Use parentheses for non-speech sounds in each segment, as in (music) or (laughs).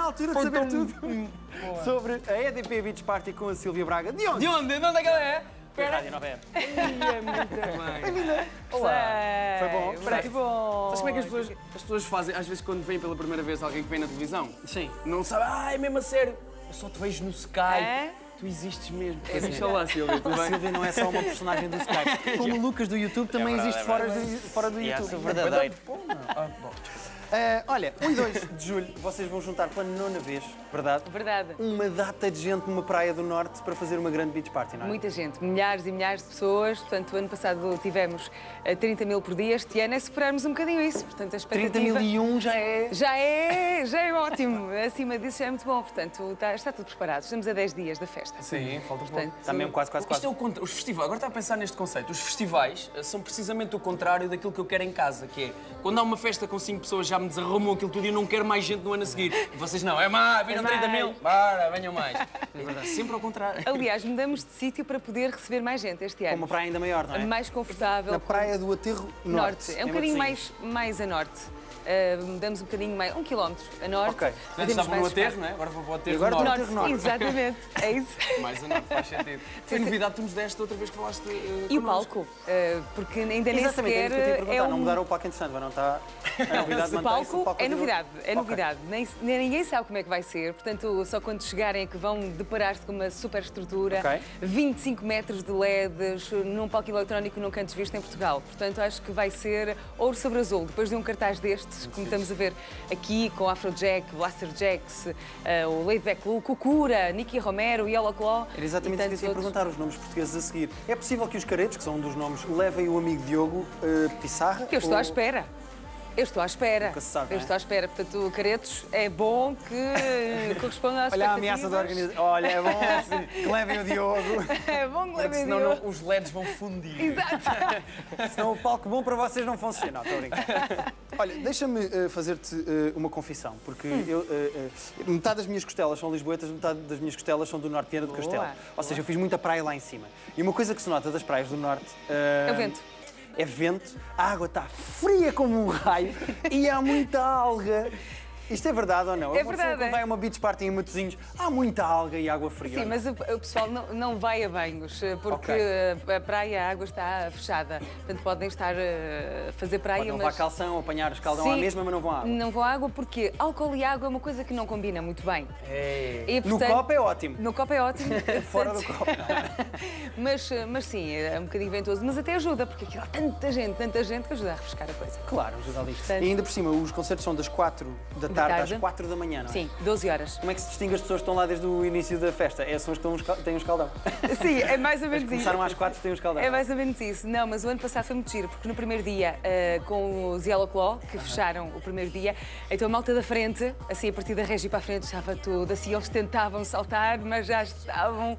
na altura de saber tudo sobre a EDP Beach Party com a Silvia Braga. De onde? De onde? De onde é que ela é? Da Rádio 9 Olá. Foi bom? Muito bom. Sabes como é que as pessoas, as pessoas fazem, às vezes, quando vêm pela primeira vez alguém que vem na televisão? Sim. Não sabe, ah, é mesmo a sério. Eu só te vejo no Sky. É? Tu existes mesmo. É, deixa lá, Silvia, tudo A bem? Silvia não é só uma personagem do Skype. Como o Lucas do YouTube também verdade, existe é fora, verdade. do, fora do E YouTube. essa verdadeira. Ah, bom. Eh, olha, 1 e 2 de julho vocês vão juntar pela nona vez, verdade? Verdade. Uma data de gente numa praia do Norte para fazer uma grande beach party, não é? Muita gente, milhares e milhares de pessoas. Portanto, o ano passado tivemos eh, 30 mil por dia. Este ano é superarmos um bocadinho isso. Portanto, a 30 expectativa... mil e um já é. Já é, já é ótimo. (laughs) Acima disso já é muito bom. Portanto, está, está tudo preparado. Estamos a 10 dias da festa. Sim, falta pouco. Está mesmo quase, quase, Isto quase. é o contra... Os festivais, agora está a pensar neste conceito. Os festivais eh, são precisamente o contrário daquilo que eu quero em casa, que é quando há uma festa com 5 pessoas já me desarrumam aquilo tudo e eu não quero mais gente no ano a seguir. E vocês não, é mais, venham É 30 mais. mil, bora, venham mais. É verdade, sempre ao contrário. Aliás, mudamos de sítio para poder receber mais gente este Com ano. uma praia ainda maior, não é? Mais confortável. Na praia do Aterro Norte. norte. É um bocadinho mais, mais a norte. Uh, mudamos um bocadinho mais, um quilómetro a norte. Ok. Antes Temos estavam no mais aterro, não é? Agora vou para o aterro agora norte. Aterro Norte. Exatamente, (laughs) é isso. Mais a norte, faz sentido. (laughs) Foi novidade, tu nos deste outra vez que falaste eh, E o palco, uh, porque ainda nem Exatamente, é sequer isso que eu te ia perguntar. é Não um... mudaram o palco interessante, mas não está. A novidade O mantém-se, o palco é novidade, é novidade. Nem, nem ninguém sabe como é que vai ser, portanto, só quando chegarem é que vão deparar-se com uma super estrutura, Ok. 25 metros de LEDs, num palco eletrónico nunca antes visto em Portugal. Portanto, acho que vai ser ouro sobre azul. Depois de um cartaz como estamos a ver aqui, com Afrojack, Blaster Jacks, eh, o Laidback Luke, o Cura, Nicky Romero, Yellow Claw. Era exatamente isso que eu ia perguntar, os nomes portugueses a seguir. É possível que os caretos, que são um dos nomes, levem o amigo Diogo eh, Pissarra? Eu estou ou- à espera. Eu estou à espera. Nunca se sabe, Eu é? estou à espera. Portanto, Caretos, é bom que (laughs) corresponda às Olha a ameaça da organização. Olha, é bom (laughs) assim, que levem o Diogo. (laughs) É bom que levem senão Diogo. não- os LEDs vão fundir. Exato. Senão o palco bom para vocês não funciona. Estou a brincar. Olha, deixa-me eh, fazer-te eh, uma confissão, porque Hum. eu, eh, metade das minhas costelas são lisboetas, metade das minhas costelas são do norte de Viana do Boa, Castelo. Ou seja, eu fiz muita praia lá em cima. E uma coisa que se nota das praias do norte... É o vento. É vento, a água está fria como um raio e há muita alga. Isto é verdade ou não? É verdade, Quando é. vai a uma beach party em Matosinhos, há muita alga e água fria. Sim, não? mas o, o pessoal não, não vai a banhos, eh, porque Ok. a- a praia, a água está fechada. Portanto, podem estar eh, a fazer praia, Podem levar mas... calção, apanhar escaldão à Sim, mesma, mas não vão à água. Não vão à água porque álcool e água é uma coisa que não combina muito bem. É. E, No portanto, copo é ótimo. No copo é ótimo. (laughs) Fora do copo, não. (laughs) mas, mas sim, é um bocadinho ventoso. Mas até ajuda, porque aquilo há tanta gente, tanta gente que ajuda a refrescar a coisa. Claro, ajuda ali. Portanto- E ainda por cima, os concertos são das 4 da tarde, tarde. às 4 da manhã, não é? Sim, 12 horas. Como é que se distingue as pessoas que estão lá desde o início da festa? É, são as que têm um escaldão. (laughs) Sim, é mais ou menos isso. começaram às 4 têm um escaldão. É mais ou menos isso. Não, mas o ano passado foi muito giro, porque no primeiro dia, eh, com os Yellow Claw, que fecharam o primeiro dia, então a malta da frente, assim, a partir da Regi para a frente, estava tudo assim, eles tentavam saltar, mas já estavam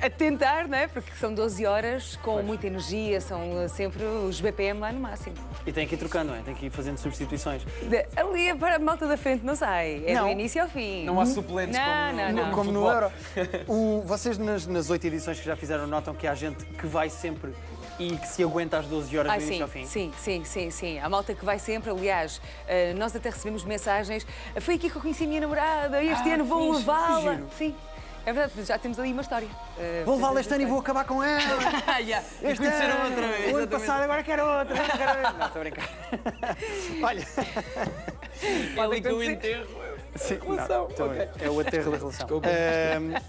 a tentar, não é? Porque são 12 horas com muita energia, são eh, sempre os BPM lá no máximo. E tem que ir trocando, não é? Tem que ir fazendo substituições. De- ali para a malta da frente não sai, é Não. do início ao fim. Não há suplentes Não, como não, no- não. Como no. Euro. (laughs) O- vocês nas, nas 8 edições que já fizeram notam que há gente que vai sempre e que se aguenta às 12 horas Ah, do início sim, ao fim. sim, sim, sim, sim. A malta que vai sempre, aliás, eh, nós até recebemos mensagens. Foi aqui que eu conheci a minha namorada, este Ah, ano vou levá-la. Sim, é verdade, já temos ali uma história. Eh, Vou levá-la este ano e vou acabar com ela. Ah, (laughs) yeah. E Este conheceram ano, outra vez. O ano passado, agora quero outra. (laughs) Não, estou a brincar. Olha. Ali que acontecer. enterro. Sim, Relação, não, estou a ok. ver. É o aterro da relação.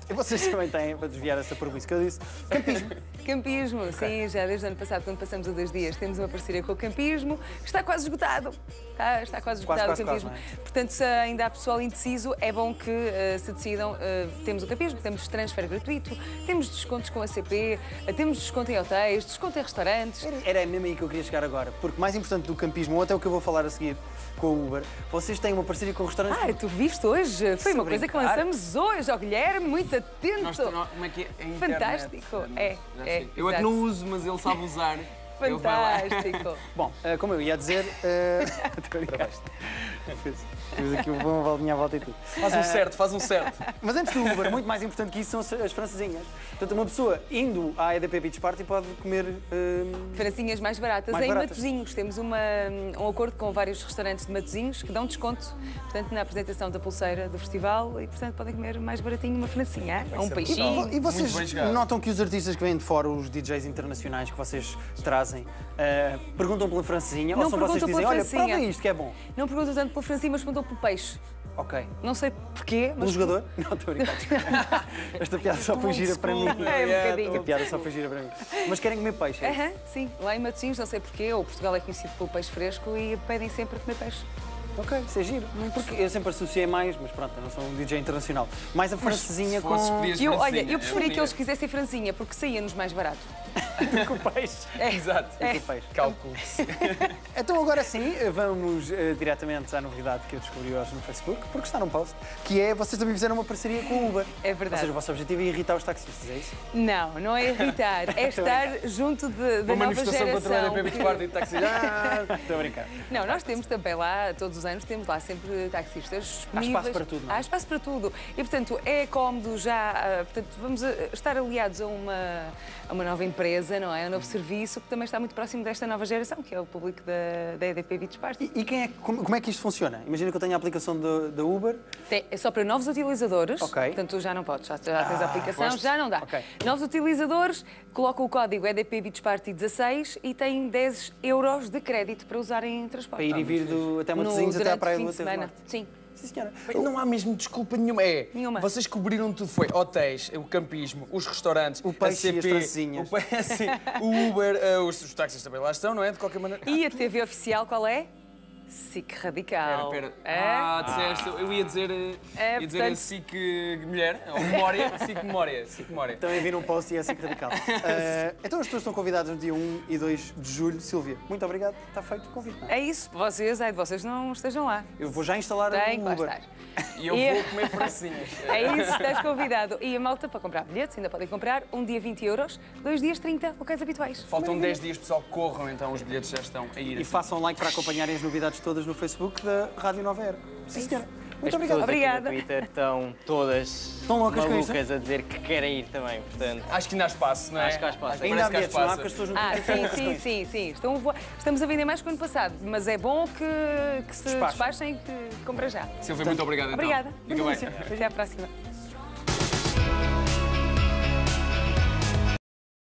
E vocês também têm, para desviar essa pergunta que eu disse, campismo. Campismo, sim, já desde o ano passado, quando passamos a dois dias, temos uma parceria com o Campismo. Está quase esgotado. Está, está quase Quase, esgotado quase, o Campismo. quase, não Portanto, se ainda há pessoal indeciso, é bom que eh, se decidam. eh, temos o Campismo, temos transfer gratuito, temos descontos com a CP, eh, temos desconto em hotéis, desconto em restaurantes. Era mesmo aí que eu queria chegar agora, porque mais importante do campismo, ou até o que eu vou falar a seguir com o Uber, vocês têm uma parceria com restaurantes. Ah, tu viste hoje? Foi Se uma coisa que lançamos hoje. Ó, Guilherme, muito atento. Nós, nós- como é que é? É. Fantástico. É, é, sei. Eu é que não uso, mas ele sabe usar. (laughs) Fantástico. (laughs) Bom, eh, como eu ia dizer. eh, (laughs) (laughs) Temos aqui uma voltinha à volta e tudo. Faz um certo, faz um certo. Mas antes do Uber, muito mais importante que isso são as, as francesinhas. Portanto, uma pessoa indo à EDP Beach Party pode comer. hum, Francinhas mais baratas Mais em baratas. Matosinhos. Temos uma- um acordo com vários restaurantes de Matosinhos que dão desconto portanto, na apresentação da pulseira do festival e, portanto, podem comer mais baratinho uma francinha, ou um peixinho. E vocês bem jogado. notam que os artistas que vêm de fora, os DJs internacionais que vocês trazem, eh, perguntam pela francesinha Não ou são vocês que perguntam dizem, olha, prova francesinha." isto que é bom. Não perguntam tanto pela francinha, mas perguntam pelo peixe. Ok. Não sei porquê, Um mas... jogador? (laughs) Não, estou (laughs) desculpa. Esta piada só foi gira para mim. É, um bocadinho. A piada só foi gira para mim. Mas querem comer peixe? é? Aham, sim. Lá em Matosinhos, não sei porquê, ou Portugal é conhecido pelo peixe fresco e pedem sempre a comer peixe. Ok, isso é giro. Porque eu sempre associei mais, mas pronto, eu não sou um DJ internacional. Mais a francesinha com, Eu, olha, eu preferia que eles quisessem franzinha, porque saía-nos mais barato. (laughs) com peixe. Exato. Com peixe. Cálculo-se. (laughs) Então agora sim, vamos eh, diretamente à novidade que eu descobri hoje no Facebook, porque está num post, que é vocês também fizeram uma parceria com o Uber. É verdade. Ou seja, o vosso objetivo é irritar os taxistas, é isso? Não, não é irritar, é (laughs) estar junto de- da Uma nova manifestação contra o geração. Que- Party de táxi. Ah, estou a brincar. Não, nós temos também lá, todos os anos, temos lá sempre taxistas disponíveis. espaço para tudo, não é? Há espaço para tudo. E, portanto, é cómodo já, ah, portanto, vamos ah, estar aliados a uma, a uma nova empresa, não é? A um novo serviço que também está muito próximo desta nova geração, que é o público da, da EDP Beach Party. E, e quem é, como, como é que isto funciona? Imagina que eu tenho a aplicação da Uber. Tem- é só para novos utilizadores, Ok. Ah, portanto tu já não podes, já, já tens a aplicação, gosto. já não dá. Ok. Novos utilizadores, colocam o código EDP Beach Party 16 e têm 10 euros de crédito para usarem em transporte. Para ir e vir do, até No- Matosinhos até à durante praia do de semana. Aterro Sim. Sim, senhora. Bem, Não há mesmo desculpa nenhuma. É, Nenhuma. vocês cobriram tudo. Foi hotéis, o campismo, os restaurantes, O peixe a CP, o, (laughs) o Uber, eh, os, os táxis também lá estão, não é? De qualquer maneira. E a TV oficial qual é? SIC Radical. Espera, espera. É? Ah, disseste, eu ia dizer, eh, É, ia dizer portanto- a SIC mulher, ou memória, (laughs) SIC memória, SIC memória. Também vi num post e é assim que radical. (laughs) Eh, então as pessoas estão convidadas no dia 1 e 2 de julho. Silvia, muito obrigado. Está feito o convite. É isso, vocês, ai de vocês não estejam lá. Eu vou já instalar Tem o lá Uber. (laughs) E eu E- vou comer francinhas. É isso, estás convidado. E a malta para comprar bilhetes, ainda podem comprar um dia 20 euros, dois dias 30, locais habituais. Faltam 10 dias, pessoal, corram então, os bilhetes já estão a ir. E façam like para acompanharem as novidades todas no Facebook da Rádio Nova Era. Sim, senhora. Muito As obrigado. pessoas aqui Obrigada. no Twitter estão todas Estão loucas com isso? malucas a dizer que querem ir também, portanto... Acho que ainda há espaço, não é? Acho que há espaço. parece Ainda há que bilhetes, não há? espaço. Porque as pessoas não Ah, sim, sim, sim, sim. Estão a voar- Estamos a vender mais que o ano passado, mas é bom que, que se Despachem. despachem e que comprem já. Silvia, muito obrigado então. Obrigada. Fica bem. Até à próxima.